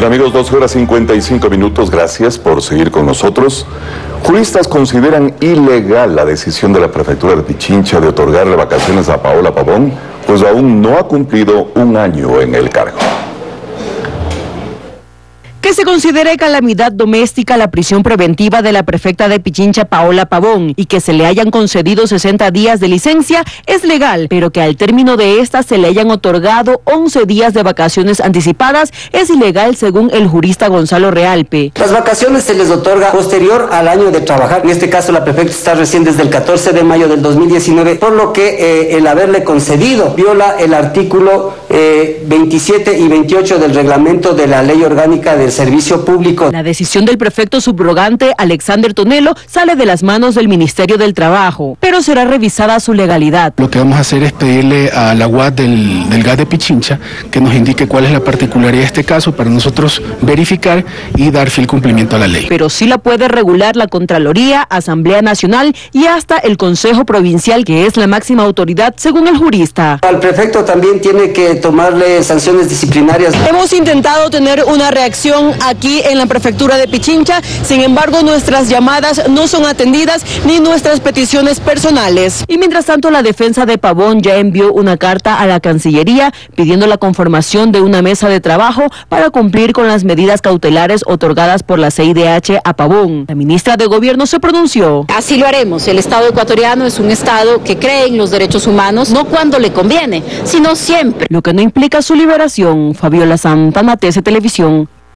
Bien amigos, dos horas 55 minutos, gracias por seguir con nosotros. Juristas consideran ilegal la decisión de la prefectura de Pichincha de otorgarle vacaciones a Paola Pavón, pues aún no ha cumplido un año en el cargo que se considere calamidad doméstica la prisión preventiva de la prefecta de Pichincha Paola Pavón y que se le hayan concedido 60 días de licencia es legal, pero que al término de esta se le hayan otorgado 11 días de vacaciones anticipadas es ilegal según el jurista Gonzalo Realpe. Las vacaciones se les otorga posterior al año de trabajar. En este caso la prefecta está recién desde el 14 de mayo del 2019, por lo que eh, el haberle concedido viola el artículo 27 eh, y 28 del reglamento de la ley orgánica del servicio público. La decisión del prefecto subrogante Alexander Tonelo sale de las manos del Ministerio del Trabajo, pero será revisada su legalidad. Lo que vamos a hacer es pedirle a la UAD del, del GAS de Pichincha que nos indique cuál es la particularidad de este caso para nosotros verificar y dar fiel cumplimiento a la ley. Pero sí la puede regular la Contraloría, Asamblea Nacional y hasta el Consejo Provincial, que es la máxima autoridad según el jurista. Al prefecto también tiene que tomarle sanciones disciplinarias. Hemos intentado tener una reacción aquí en la prefectura de Pichincha, sin embargo nuestras llamadas no son atendidas ni nuestras peticiones personales. Y mientras tanto la defensa de Pavón ya envió una carta a la Cancillería pidiendo la conformación de una mesa de trabajo para cumplir con las medidas cautelares otorgadas por la CIDH a Pavón. La ministra de Gobierno se pronunció. Así lo haremos. El Estado ecuatoriano es un Estado que cree en los derechos humanos, no cuando le conviene, sino siempre. Lo que no implica su liberación. Fabiola Santana, TC Televisión.